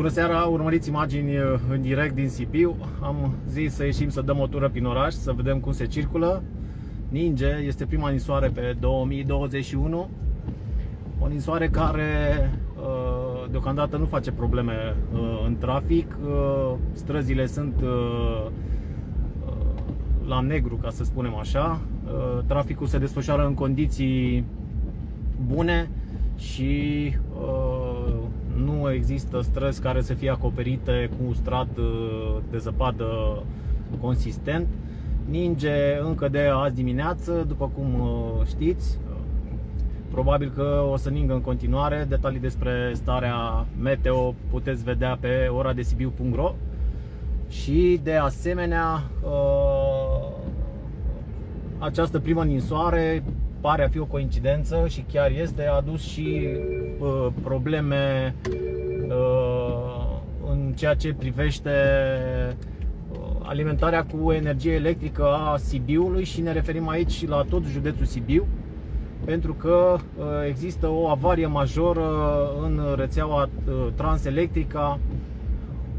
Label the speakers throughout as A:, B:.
A: Bună seara, urmăriți imagini uh, în direct din Sibiu. Am zis să ieșim să dăm o tură prin oraș, să vedem cum se circulă. Ninge, este prima ninsoare pe 2021. O ninsoare care uh, deocamdată nu face probleme uh, în trafic. Străzile sunt la negru, ca să spunem așa. Traficul se desfășoară în condiții bune și nu există străzi care să fie acoperite cu un strat uh, de zăpadă consistent. Ninge încă de azi dimineață, după cum uh, știți. Probabil că o să ningă în continuare. Detalii despre starea meteo puteți vedea pe ora de Sibiu.ro și de asemenea uh, această primă ninsoare pare a fi o coincidență și chiar este, a adus și uh, probleme uh, în ceea ce privește uh, alimentarea cu energie electrică a Sibiului și ne referim aici la tot județul Sibiu pentru că uh, există o avarie majoră în rețeaua uh, transelectrică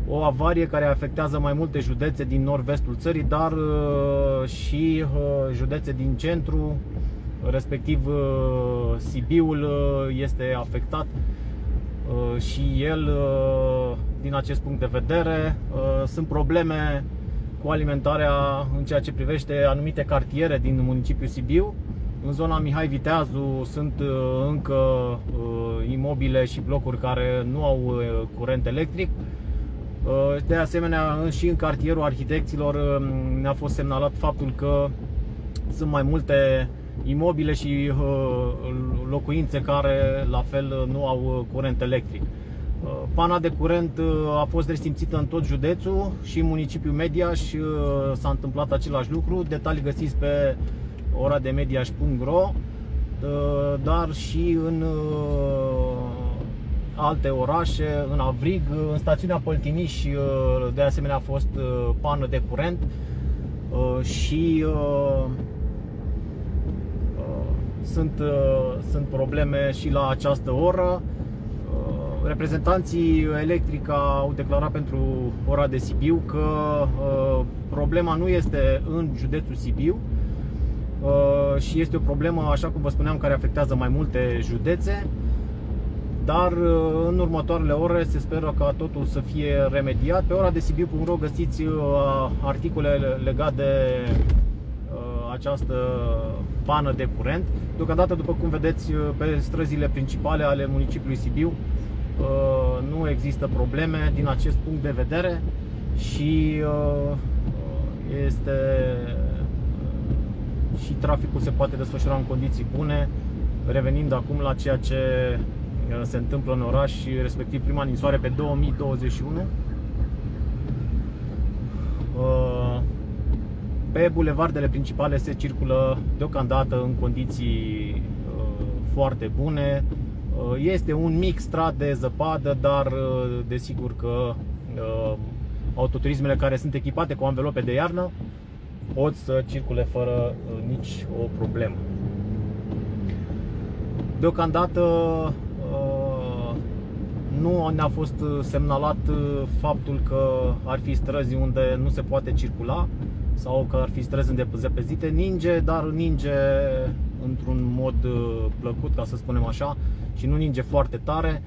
A: o avarie care afectează mai multe județe din nord-vestul țării, dar uh, și județe din centru, respectiv uh, Sibiul uh, este afectat uh, și el din acest punct de vedere. Sunt probleme cu alimentarea în ceea ce privește anumite cartiere din municipiul Sibiu. În zona Mihai Viteazu sunt încă imobile și blocuri care nu au curent electric. De asemenea, și în cartierul arhitecților ne-a fost semnalat faptul că sunt mai multe imobile și uh, locuințe care la fel nu au uh, curent electric. Uh, pana de curent a fost resimțită în tot județul și în municipiul Mediaș s-a întâmplat același lucru. Detalii găsiți pe ora de mediaș.ro dar și în alte orașe, în Avrig, în stațiunea Păltiniș de asemenea a fost pană de curent și sunt, uh, sunt probleme și la această oră. Uh, reprezentanții Electrica au declarat pentru ora de Sibiu că uh, problema nu este în județul Sibiu și este o problemă, așa cum vă spuneam, care afectează mai multe județe dar în următoarele ore se speră ca totul să fie remediat. Pe ora de Sibiu.ro găsiți articole legate de această pană de curent. Deocamdată, după cum vedeți, pe străzile principale ale municipiului Sibiu uh, nu există probleme din acest punct de vedere și uh, este și traficul se poate desfășura în condiții bune. Revenind acum la ceea ce uh, se întâmplă în oraș și respectiv prima ninsoare pe 2021 pe bulevardele principale se circulă deocamdată în condiții uh, foarte bune. Uh, este un mic strat de zăpadă, dar uh, desigur că autoturismele care sunt echipate cu anvelope de iarnă pot să circule fără nici o problemă. Deocamdată nu ne-a fost semnalat faptul că ar fi străzi unde nu se poate circula sau că ar fi străzi îndepezite, ninge, dar ninge într-un mod uh, plăcut, ca să spunem așa, și nu ninge foarte tare.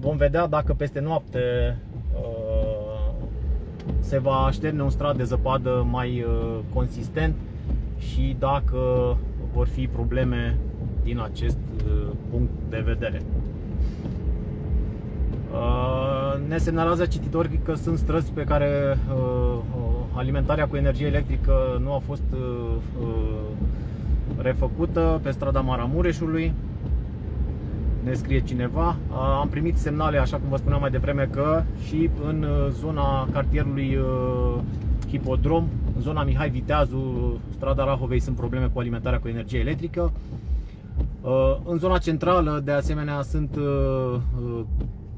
A: Vom vedea dacă peste noapte uh, se va așterne un strat de zăpadă mai uh, consistent și dacă vor fi probleme din acest punct de vedere. Ne semnalează cititorii că sunt străzi pe care alimentarea cu energie electrică nu a fost uh, uh, refăcută pe strada Maramureșului. Ne scrie cineva. Am primit semnale, așa cum vă spuneam mai devreme, că și în uh, zona cartierului Hipodrom, în zona Mihai Viteazu, strada Rahovei, sunt probleme cu alimentarea cu energie electrică. În zona centrală, de asemenea, sunt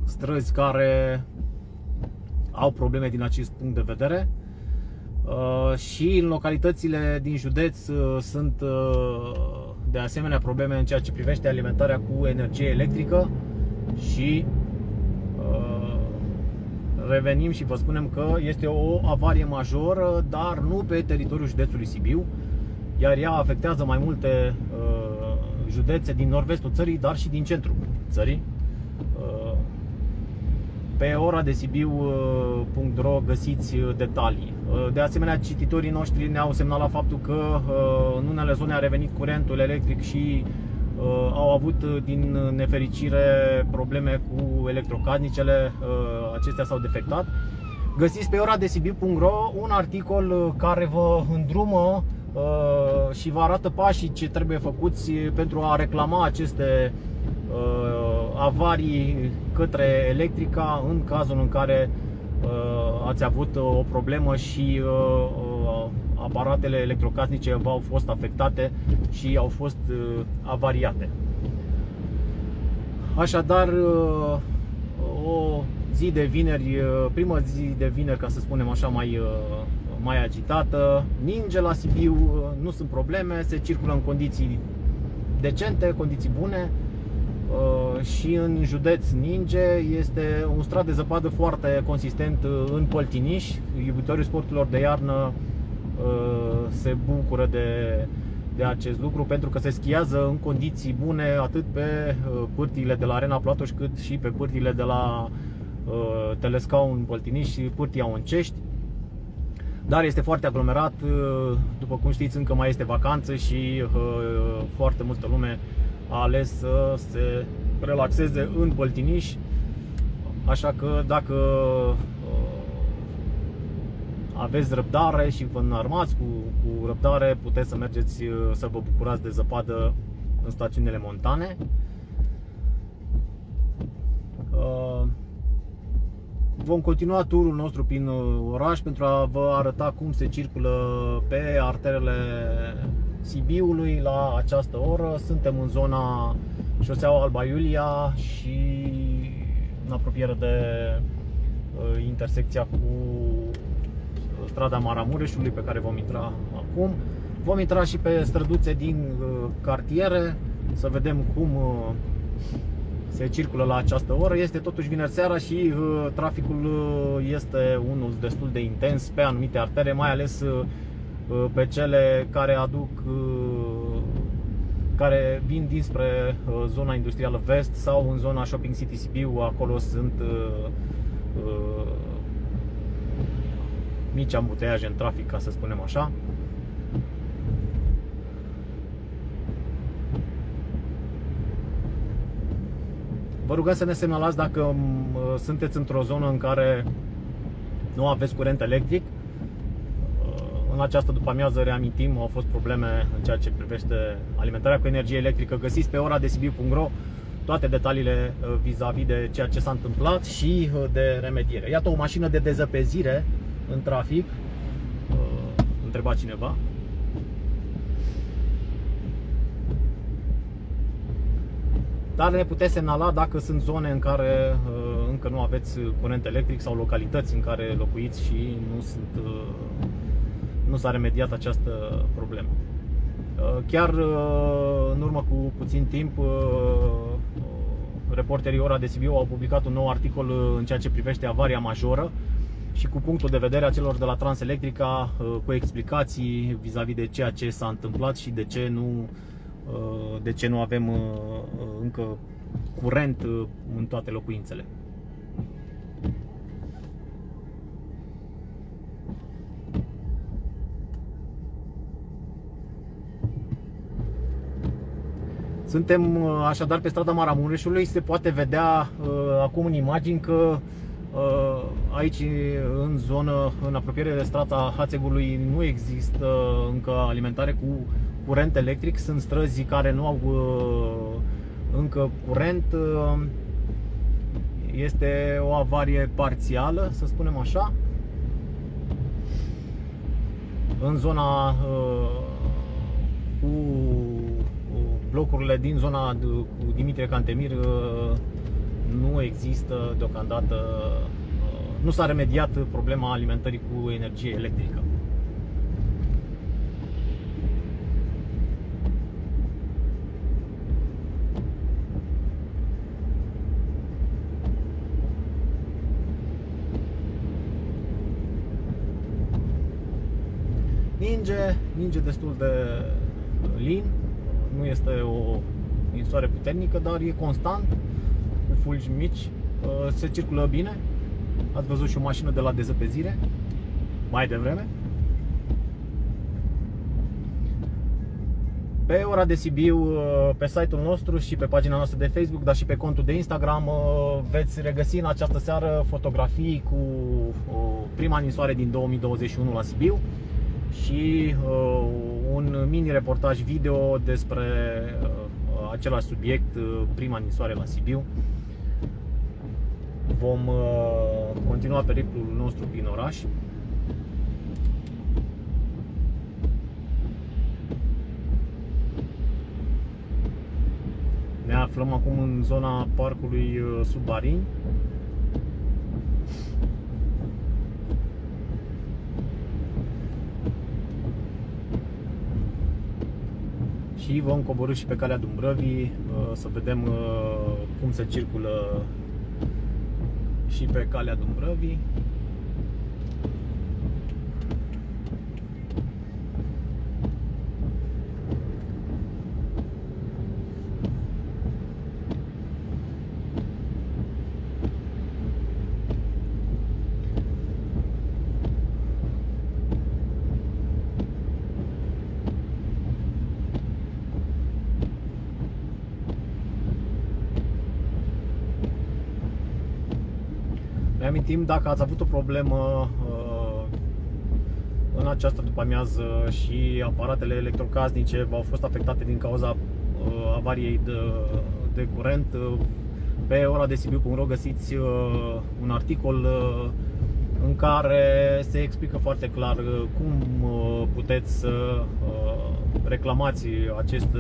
A: străzi care au probleme din acest punct de vedere. Uh, și în localitățile din județ uh, sunt uh, de asemenea probleme în ceea ce privește alimentarea cu energie electrică și revenim și vă spunem că este o avarie majoră, dar nu pe teritoriul județului Sibiu, iar ea afectează mai multe uh, județe din nord-vestul țării, dar și din centrul țării. Uh, pe ora de Sibiu.ro uh, găsiți uh, detalii. Uh, de asemenea, cititorii noștri ne-au semnalat faptul că uh, în unele zone a revenit curentul electric și Uh, au avut uh, din nefericire probleme cu electrocasnicele, uh, acestea s-au defectat. Găsiți pe ora de Sibiu.ro un articol care vă îndrumă și vă arată pașii ce trebuie făcuți pentru a reclama aceste avarii către electrica în cazul în care ați avut o problemă și aparatele electrocasnice v-au fost afectate și au fost uh, avariate. Așadar, uh, o zi de vineri, uh, prima zi de vineri, ca să spunem așa, mai, mai agitată. Ninge la Sibiu, nu sunt probleme, se circulă în condiții decente, condiții bune și în județ Ninge este un strat de zăpadă foarte consistent în Păltiniș. Iubitorii sporturilor de iarnă Uh, se bucură de, de acest lucru pentru că se schiază în condiții bune atât pe uh, pârtiile de la Arena Platoș cât și pe pârtiile de la uh, Telescaun Păltiniș și pârtia Oncești dar este foarte aglomerat, după cum știți încă mai este vacanță și foarte multă lume a ales să se relaxeze în Păltiniș Așa că dacă aveți răbdare și vă înarmați cu, cu răbdare, puteți să mergeți uh, să vă bucurați de zăpadă în stațiunile montane. Uh, vom continua turul nostru prin uh, oraș pentru a vă arăta cum se circulă pe arterele Sibiului la această oră. Suntem în zona șoseaua Alba Iulia și în apropiere de intersecția cu strada Maramureșului pe care vom intra acum. Vom intra și pe străduțe din uh, cartiere să vedem cum uh, se circulă la această oră. Este totuși vineri seara și uh, traficul este unul destul de intens pe anumite artere, mai ales pe cele care aduc care vin dinspre zona industrială vest sau în zona Shopping City Sibiu, acolo sunt mici ambuteiaje în trafic, ca să spunem așa. Vă rugăm să ne semnalați dacă sunteți într-o zonă în care nu aveți curent electric. În această după amiază reamintim, au fost probleme în ceea ce privește alimentarea cu energie electrică. Găsiți pe ora de Sibiu.ro toate detaliile uh, vis-a-vis -vis de ceea ce s-a întâmplat și uh, de remediere. Iată o mașină de dezăpezire în trafic, uh, întreba cineva. Dar ne puteți semnala dacă sunt zone în care uh, încă nu aveți curent electric sau localități în care locuiți și nu, sunt, uh, nu s-a remediat această problemă. Chiar în urmă cu puțin timp, reporterii Ora de Sibiu au publicat un nou articol în ceea ce privește avaria majoră și cu punctul de vedere a celor de la Transelectrica, uh, cu explicații vis-a-vis -vis de ceea ce s-a întâmplat și de ce nu, uh, de ce nu avem uh, încă curent în toate locuințele. Suntem așadar pe strada Maramureșului, se poate vedea uh, acum în imagini că uh, Uh, aici, în zonă, în apropiere de strata Hațegului, nu există încă alimentare cu curent electric. Sunt străzi care nu au uh, încă curent. Uh, este o avarie parțială, să spunem așa. În zona cu blocurile din zona cu Dimitrie Cantemir uh, nu există deocamdată, uh, nu s-a remediat problema alimentării cu energie electrică. Ninge, ninge destul de lin, nu este o ninsoare puternică, dar e constant, cu fulgi mici, se circulă bine. Ați văzut și o mașină de la dezăpezire mai devreme. Pe ora de Sibiu, uh, pe site-ul nostru și pe pagina noastră de Facebook, dar și pe contul de Instagram uh, veți regăsi în această seară fotografii cu uh, prima ninsoare din 2021 la Sibiu și un mini reportaj video despre același subiect, prima ninsoare la Sibiu. Vom continua periplul nostru prin oraș. Ne aflăm acum în zona parcului uh, Și vom coborâ și pe calea Dumbrăvii uh, să vedem uh, cum se circulă și pe calea Dumbrăvii. Reamintim dacă ați avut o problemă uh, în această după amiază și aparatele electrocasnice au fost afectate din cauza uh, avariei de, de curent. Uh, pe ora de Sibiu.ro găsiți un articol în care se explică foarte clar cum puteți să reclamați aceste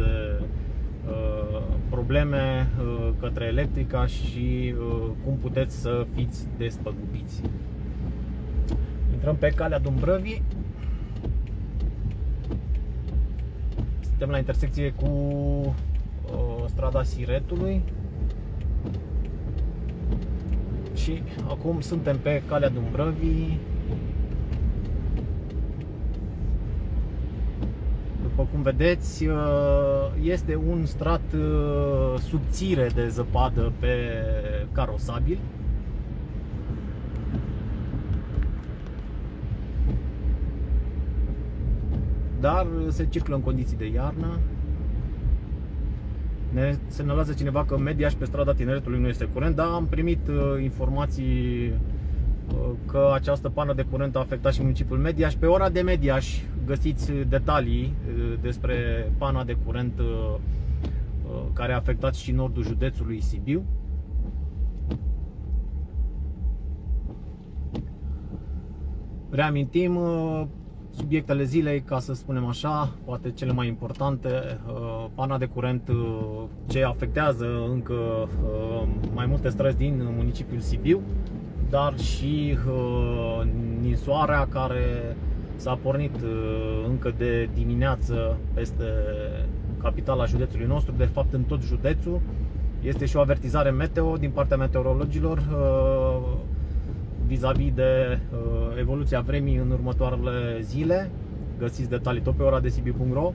A: probleme uh, către electrica și uh, cum puteți să fiți despăgubiți. Intrăm pe calea Dumbrăvii. Suntem la intersecție cu uh, strada Siretului. Și acum suntem pe calea Dumbrăvii După cum vedeți, uh, este un strat uh, subțire de zăpadă pe carosabil. Dar se circulă în condiții de iarnă. Ne semnalează cineva că Mediaș pe strada Tineretului nu este curent, dar am primit uh, informații că această pană de curent a afectat și municipiul Mediaș. Pe ora de Mediaș găsiți detalii uh, despre pana de curent uh, uh, care a afectat și nordul județului Sibiu. Reamintim subiectele zilei, ca să spunem așa, poate cele mai importante, pana de curent ce afectează încă mai multe străzi din municipiul Sibiu, dar și ninsoarea care S-a pornit uh, încă de dimineață peste capitala județului nostru, de fapt în tot județul. Este și o avertizare meteo din partea meteorologilor uh, vis-a-vis -vis de uh, evoluția vremii în următoarele zile. Găsiți detalii tot pe ora de sibiu.ro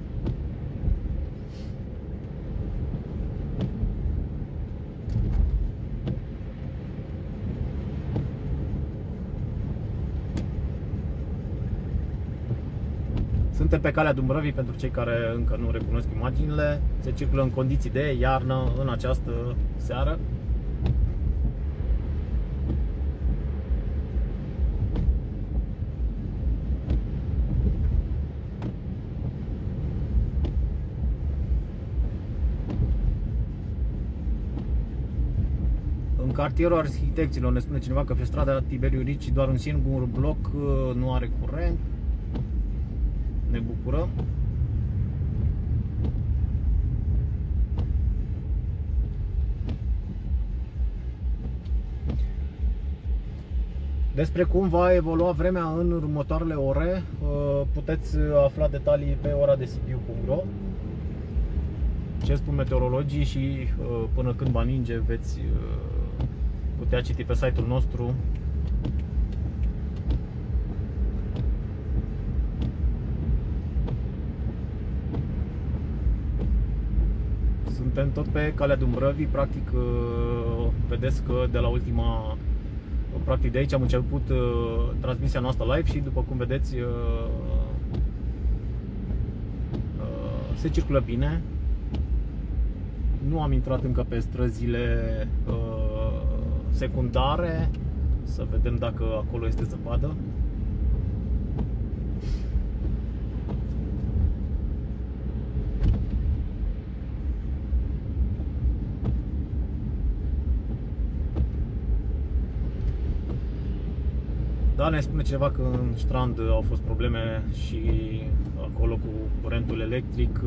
A: Suntem pe calea Dumbrăvii pentru cei care încă nu recunosc imaginile. Se circulă în condiții de iarnă în această seară. În cartierul arhitecților ne spune cineva că pe strada Tiberiu Ricci doar un singur bloc uh, nu are curent ne bucurăm. Despre cum va evolua vremea în următoarele ore uh, puteți afla detalii pe ora de Sibiu.ro Ce spun meteorologii și uh, până când va ninge veți uh, putea citi pe site-ul nostru Suntem tot pe calea Dumbrăvii, practic uh, vedeți că de la ultima practic de aici am început uh, transmisia noastră live și după cum vedeți se circulă bine. Nu am intrat încă pe străzile secundare, să vedem dacă acolo este zăpadă. Da, ne spune cineva că în strand au fost probleme și acolo cu curentul electric.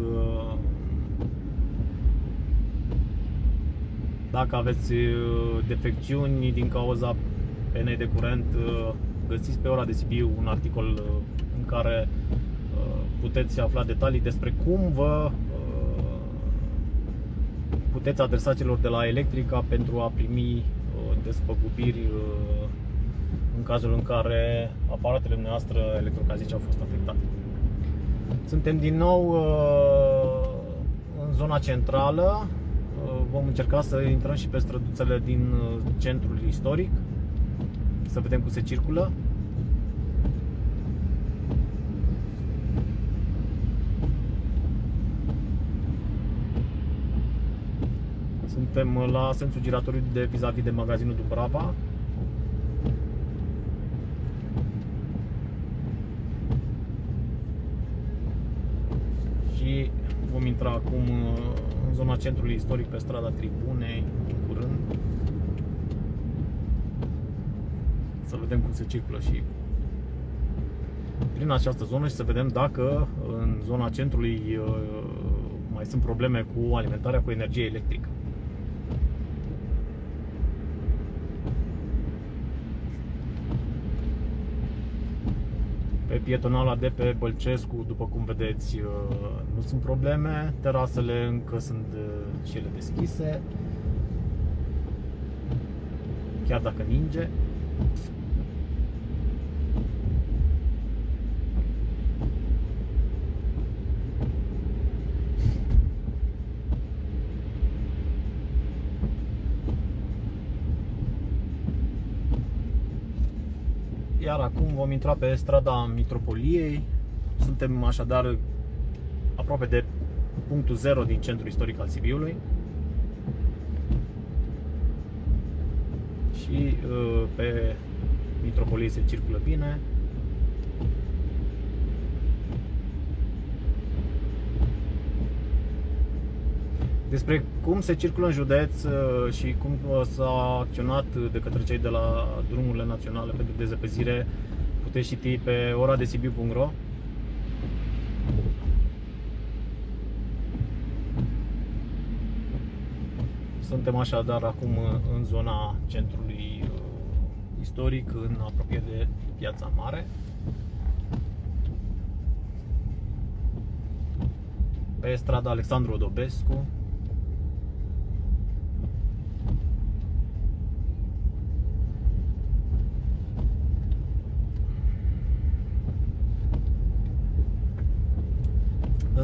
A: Dacă aveți uh, defecțiuni din cauza penei de curent, uh, găsiți pe ora de Sibiu un articol uh, în care puteți afla detalii despre cum vă puteți adresa celor de la Electrica pentru a primi despăgubiri în cazul în care aparatele noastre electrocasnice au fost afectate. Suntem din nou uh, în zona centrală. Uh, vom încerca să intrăm și pe străduțele din uh, centrul istoric, să vedem cum se circulă. Suntem la sensul giratoriu de vis-a-vis -vis de magazinul Dubrava, și vom intra acum uh, în zona centrului istoric pe strada Tribunei, în curând. Să vedem cum se circulă și prin această zonă și să vedem dacă în zona centrului uh, mai sunt probleme cu alimentarea cu energie electrică. Pietonala de pe Bălcescu, după cum vedeți, uh, nu sunt probleme. Terasele încă sunt uh, și ele deschise. Chiar dacă ninge. Iar acum vom intra pe strada Mitropoliei. Suntem așadar aproape de punctul 0 din centrul istoric al Sibiului. Și uh, pe Mitropolie se circulă bine. Despre cum se circulă în județ uh, și cum uh, s-a acționat de către cei de la drumurile naționale pentru dezăpezire puteți citi pe ora de Sibiu.ro Suntem așadar acum în zona centrului uh, istoric, în apropiere de Piața Mare. Pe strada Alexandru Odobescu,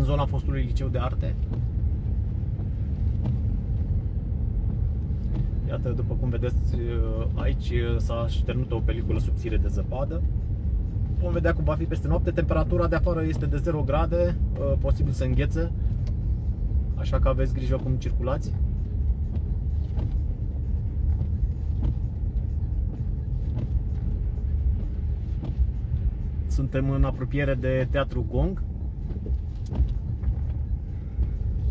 A: în zona fostului liceu de arte. Iată, după cum vedeți aici s-a șternut o peliculă subțire de zăpadă. Vom vedea cum va fi peste noapte. Temperatura de afară este de 0 grade, posibil să înghețe. Așa că aveți grijă cum circulați. Suntem în apropiere de Teatru Gong.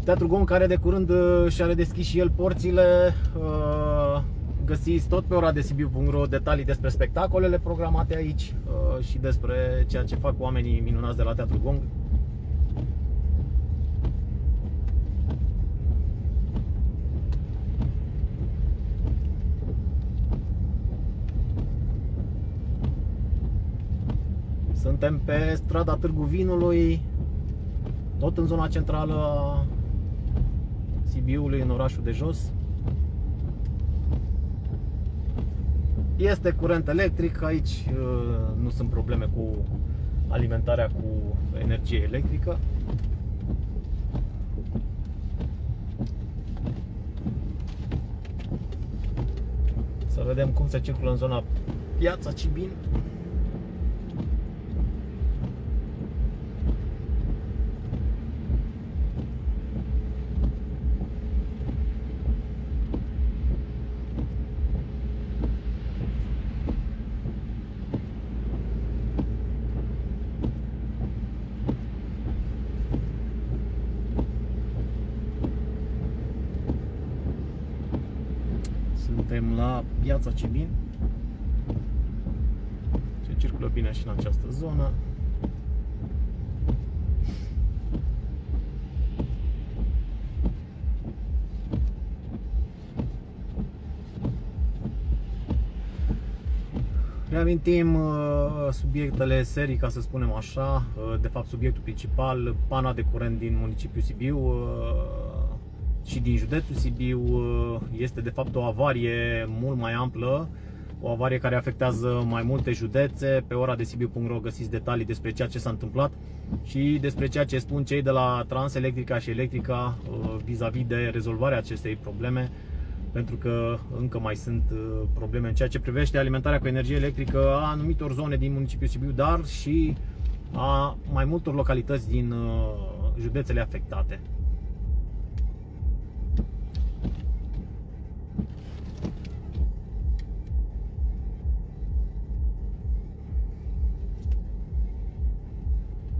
A: Teatru Gong care de curând uh, și-a redeschis și el porțile uh, Găsiți tot pe ora de Sibiu.ro detalii despre spectacolele programate aici uh, Și despre ceea ce fac oamenii minunați de la Teatru Gong Suntem pe strada Târgu Vinului, tot în zona centrală a Sibiului, în orașul de jos. Este curent electric, aici uh, nu sunt probleme cu alimentarea cu energie electrică. Să vedem cum se circulă în zona Piața Cibin. Piața Cibin. Se circulă bine și în această zonă. Reamintim uh, subiectele serii, ca să spunem așa, uh, de fapt subiectul principal, pana de curent din municipiul Sibiu, uh, și din județul Sibiu uh, este de fapt o avarie mult mai amplă, o avarie care afectează mai multe județe. Pe ora de Sibiu.ro găsiți detalii despre ceea ce s-a întâmplat și despre ceea ce spun cei de la Transelectrica și Electrica uh, vis-a-vis -vis de rezolvarea acestei probleme pentru că încă mai sunt uh, probleme în ceea ce privește alimentarea cu energie electrică a anumitor zone din municipiul Sibiu, dar și a mai multor localități din județele afectate.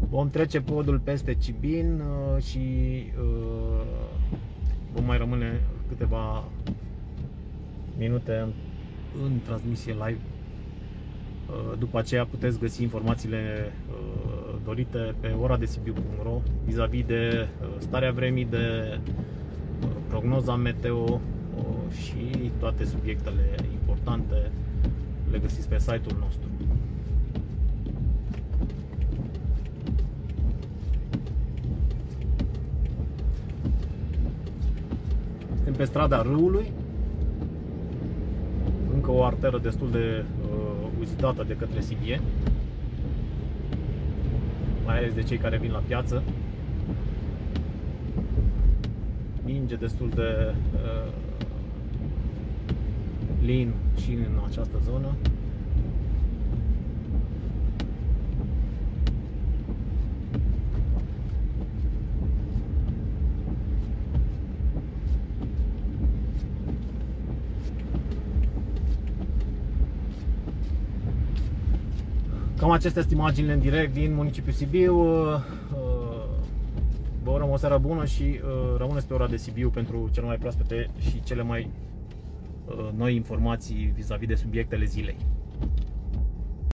A: Vom trece podul peste Cibin uh, și uh, vom mai rămâne câteva minute în, în transmisie live. Uh, după aceea puteți găsi informațiile dorite pe ora de Sibiu.ro vis-a-vis de starea vremii, de prognoza meteo și toate subiectele importante le găsiți pe site-ul nostru. Pe strada râului, încă o arteră destul de uh, uzitată de către Sibie, mai ales de cei care vin la piață. Ninge destul de uh, lin și în această zonă. Cam acestea sunt imaginile în direct din municipiul Sibiu. Uh, uh, vă urăm o seară bună și uh, rămâneți pe ora de Sibiu pentru cele mai proaspete și cele mai noi informații vis-a-vis -vis de subiectele zilei.